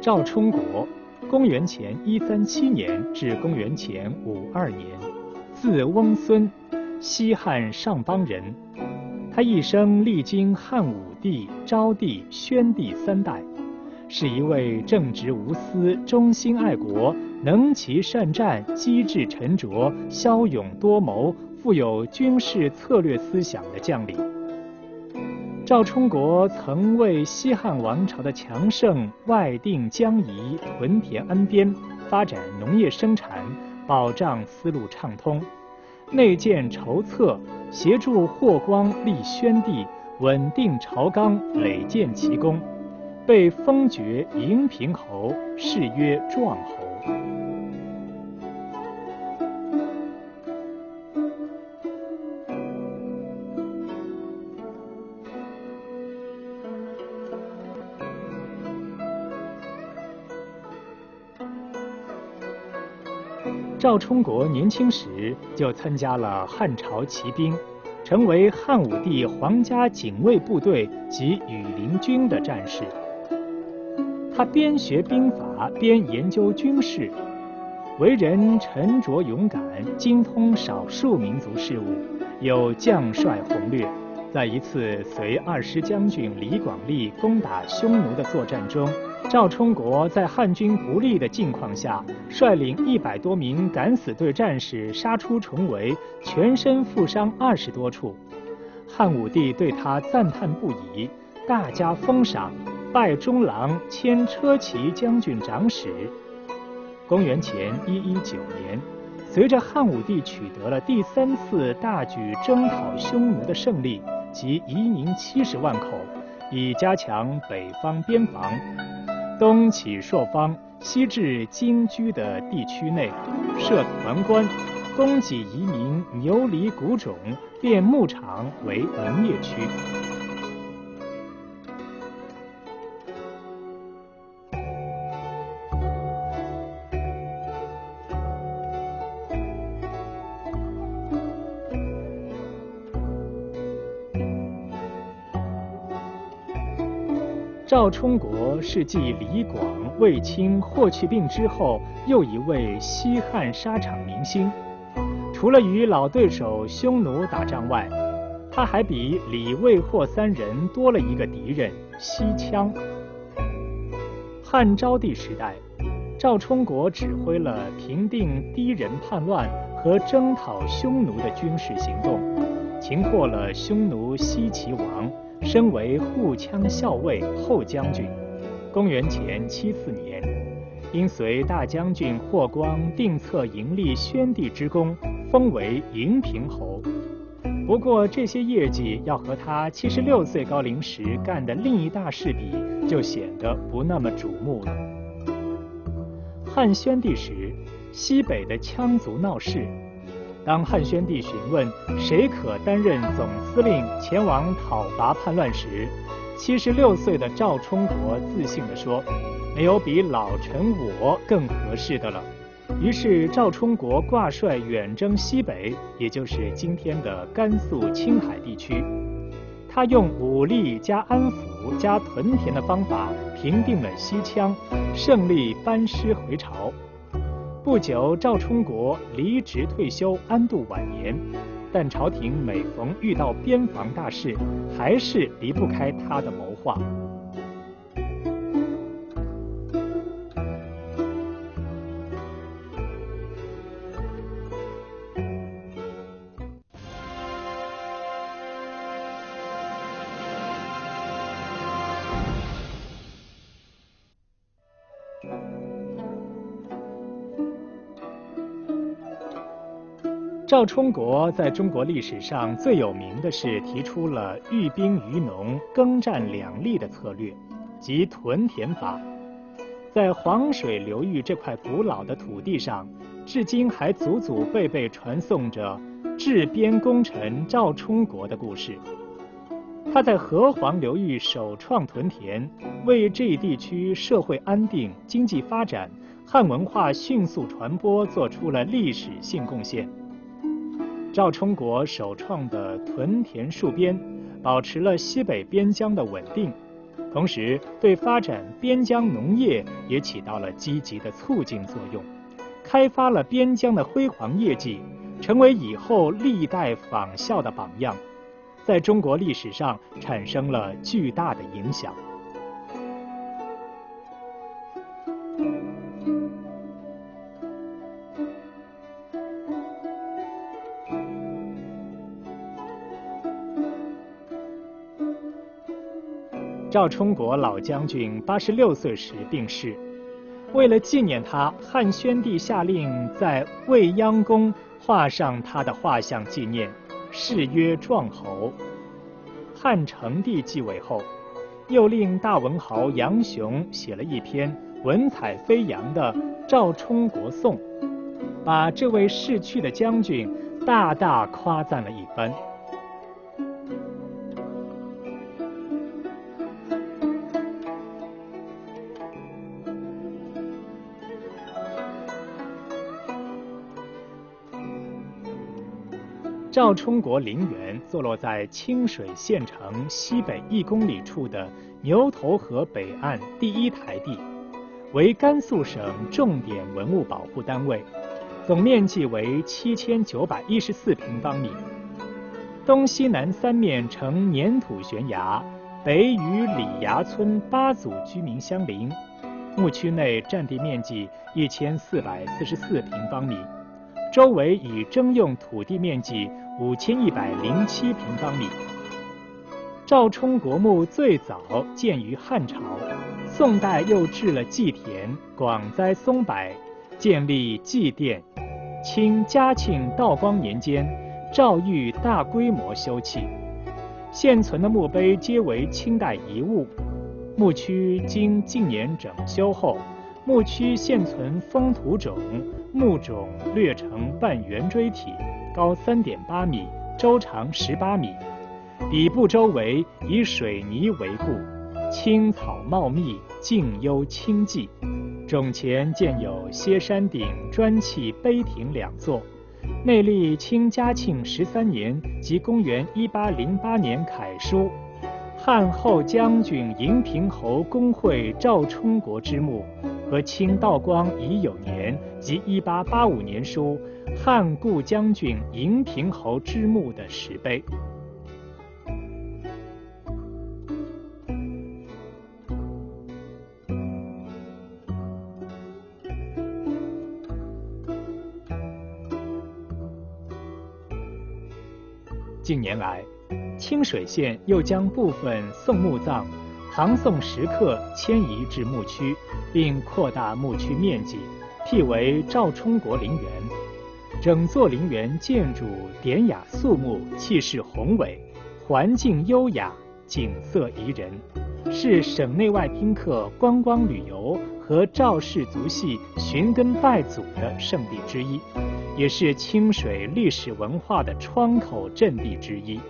赵充国，公元前一三七年至公元前五二年，字翁孙，西汉上邦人。他一生历经汉武帝、昭帝、宣帝三代，是一位正直无私、忠心爱国、能骑善战、机智沉着、骁勇多谋、富有军事策略思想的将领。赵充国曾为西汉王朝的强盛外定疆夷、屯田安边、发展农业生产、保障丝路畅通、内建筹策、协助霍光立宣帝、稳定朝纲、累建奇功，被封爵迎平侯，谥曰壮侯。赵充国年轻时就参加了汉朝骑兵，成为汉武帝皇家警卫部队及羽林军的战士。他边学兵法边研究军事，为人沉着勇敢，精通少数民族事务，有将帅宏略。在一次随二师将军李广利攻打匈奴的作战中，赵充国在汉军不利的境况下，率领一百多名敢死队战士杀出重围，全身负伤二十多处。汉武帝对他赞叹不已，大加封赏，拜中郎、迁车骑将军长史。公元前一一九年，随着汉武帝取得了第三次大举征讨匈奴的胜利。及移民七十万口，以加强北方边防。东起朔方，西至京居的地区内，设团官，供给移民牛犁谷种，变牧场为农业区。赵充国是继李广、卫青、霍去病之后又一位西汉沙场明星。除了与老对手匈奴打仗外，他还比李、卫、霍三人多了一个敌人西羌。汉昭帝时代，赵充国指挥了平定氐人叛乱和征讨匈奴的军事行动，擒获了匈奴西岐王。升为护羌校尉、后将军。公元前七四年，因随大将军霍光定策迎立宣帝之功，封为迎平侯。不过，这些业绩要和他七十六岁高龄时干的另一大事比，就显得不那么瞩目了。汉宣帝时，西北的羌族闹事。当汉宣帝询问谁可担任总司令前往讨伐叛乱时，七十六岁的赵充国自信地说：“没有比老臣我更合适的了。”于是赵充国挂帅远征西北，也就是今天的甘肃青海地区。他用武力加安抚加屯田的方法平定了西羌，胜利班师回朝。不久，赵充国离职退休，安度晚年。但朝廷每逢遇到边防大事，还是离不开他的谋划。赵充国在中国历史上最有名的是提出了寓兵于农、耕战两利的策略，即屯田法。在黄水流域这块古老的土地上，至今还祖祖辈辈传颂着治边功臣赵充国的故事。他在河黄流域首创屯田，为这一地区社会安定、经济发展、汉文化迅速传播做出了历史性贡献。赵充国首创的屯田戍边，保持了西北边疆的稳定，同时对发展边疆农业也起到了积极的促进作用，开发了边疆的辉煌业绩，成为以后历代仿效的榜样，在中国历史上产生了巨大的影响。赵充国老将军八十六岁时病逝，为了纪念他，汉宣帝下令在未央宫画上他的画像纪念，谥曰壮侯。汉成帝继位后，又令大文豪杨雄写了一篇文采飞扬的《赵充国颂》，把这位逝去的将军大大夸赞了一番。赵充国陵园坐落在清水县城西北一公里处的牛头河北岸第一台地，为甘肃省重点文物保护单位，总面积为七千九百一十四平方米，东西南三面呈粘土悬崖，北与李崖村八组居民相邻，牧区内占地面积一千四百四十四平方米，周围已征用土地面积。五千一百零七平方米。赵充国墓最早建于汉朝，宋代又置了祭田，广栽松柏，建立祭殿。清嘉庆、道光年间，赵玉大规模修葺。现存的墓碑皆为清代遗物。墓区经近年整修后，墓区现存封土冢，墓冢略呈半圆锥体。高三点八米，周长十八米，底部周围以水泥围固，青草茂密，静幽清寂。冢前建有歇山顶砖砌碑亭两座，内立清嘉庆十三年及公元一八零八年楷书“汉后将军迎平侯公会赵充国之墓”和清道光乙酉年及一八八五年书。汉故将军迎平侯之墓的石碑。近年来，清水县又将部分宋墓葬、唐宋石刻迁移至墓区，并扩大墓区面积，辟为赵充国陵园。整座陵园建筑典雅肃穆，气势宏伟，环境优雅，景色宜人，是省内外宾客观光旅游和赵氏族系寻根拜祖的圣地之一，也是清水历史文化的窗口阵地之一。